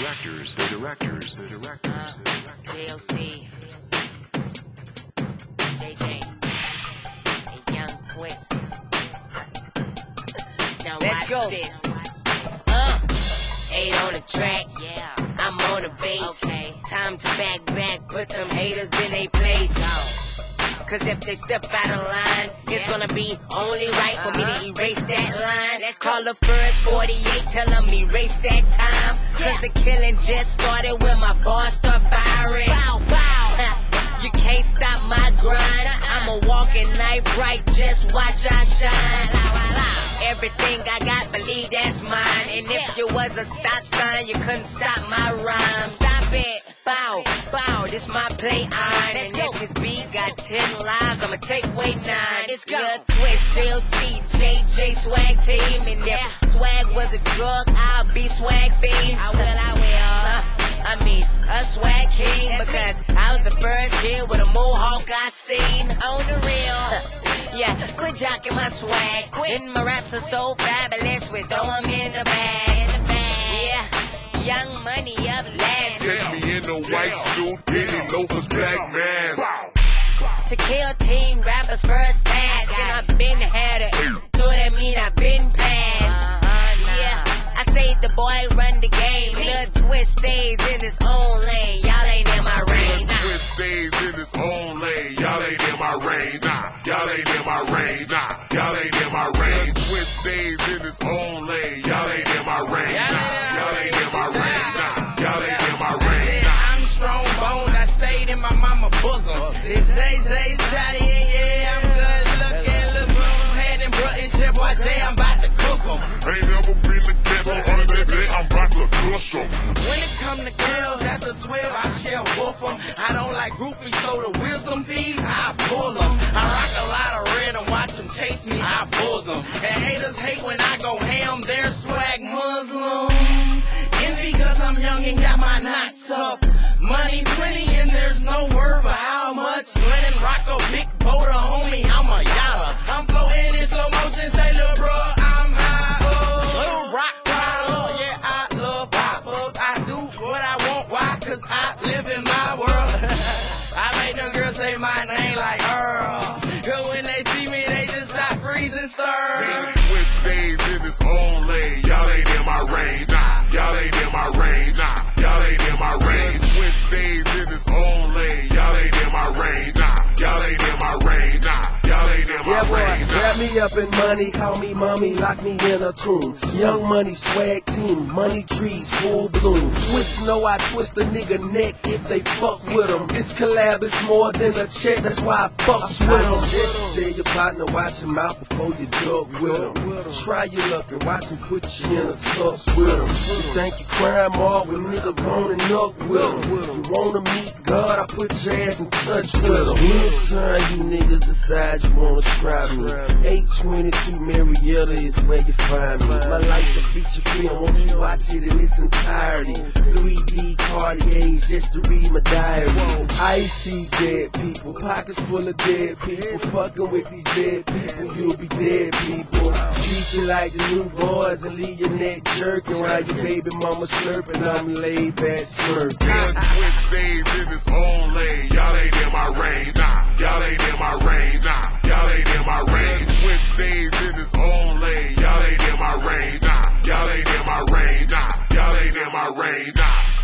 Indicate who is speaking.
Speaker 1: directors, the directors, the directors, the directors.
Speaker 2: JOC, JJ, and Young Twist. now
Speaker 3: Let's
Speaker 2: watch
Speaker 3: go.
Speaker 2: this.
Speaker 3: Uh, eight on the track.
Speaker 2: Yeah.
Speaker 3: I'm on the base.
Speaker 2: Okay.
Speaker 3: Time to back back, put them haters in their place. Cause if they step out of line, it's gonna be only right for me
Speaker 2: Uh-huh.
Speaker 3: to erase that line.
Speaker 2: Let's
Speaker 3: call the first 48, tell them erase that time. Cause the killing just started when my boss start firing.
Speaker 2: Bow, bow.
Speaker 3: You can't stop my grind. I'm a walking night bright, just watch I shine. Everything I got, believe that's mine. And if you was a stop sign, you couldn't stop my rhyme. Stop it, bow, bow, this my play iron.
Speaker 2: Let's
Speaker 3: and
Speaker 2: go.
Speaker 3: if this beat got ten lives, I'ma take away nine.
Speaker 2: Let's go.
Speaker 3: Yeah, Twist, JLC, JJ swag team. And if
Speaker 2: Yeah.
Speaker 3: swag was a drug, I'll be swag fiend.
Speaker 2: I will, I will.
Speaker 3: Uh, I mean, a swag king
Speaker 2: That's
Speaker 3: because I was the first kid with a mohawk I seen on the real. yeah, quit jocking my swag. Quit. And my raps are so fabulous, we throw 'em in the bag. In the bag. Yeah, young money up last.
Speaker 4: Catch me in a white suit, penny loafers, black mask.
Speaker 3: To kill teen rappers first task. And I been had it. So that mean I been passed. Yeah, I say the boy run the game. Lil twist stays in his own lane. Y'all ain't in my range. Nah.
Speaker 4: Twist stays in his own lane. Y'all ain't in my range. Nah. Y'all ain't in my range. Nah. Y'all ain't in my range. Twist stays in his own lane.
Speaker 5: 'Em. When it come to girls after 12, I shall woof 'em. I don't like groupies, so the wisdom fees, I pull 'em. I rock a lot of red and watch them chase me, I buzz 'em. And haters hate when I go ham, they're swag Muslims. Envy cause I'm young and got my knots up. Money plenty
Speaker 4: Twist stays in his own lane. Y'all ain't
Speaker 6: me up in money, call me mommy, lock me in a tomb. Young money, swag team, money trees, full bloom. Twist, know I twist a nigga neck if they fuck with him. This collab is more than a check, that's why I fucks with him. Tell your partner, watch him out before you duck with him. Try your luck and watch him put you in a tux with him. You think you crime off when nigga bone and up with him. You wanna meet God, I put your ass in touch with him. Anytime you niggas decide you wanna try me, 822 Marietta is where you find me. My life's a feature film, won't you watch it in its entirety? 3D Cartiers just to read my diary. I see dead people, pockets full of dead people. Fucking with these dead people, you'll be dead people. Treat you like the new boys and leave your neck jerking while your baby mama slurping. I'm laid back smirking.
Speaker 4: Lil Twist stays in his own lane. Y'all ain't in my range. Nah. Y'all ain't in my range. Nah.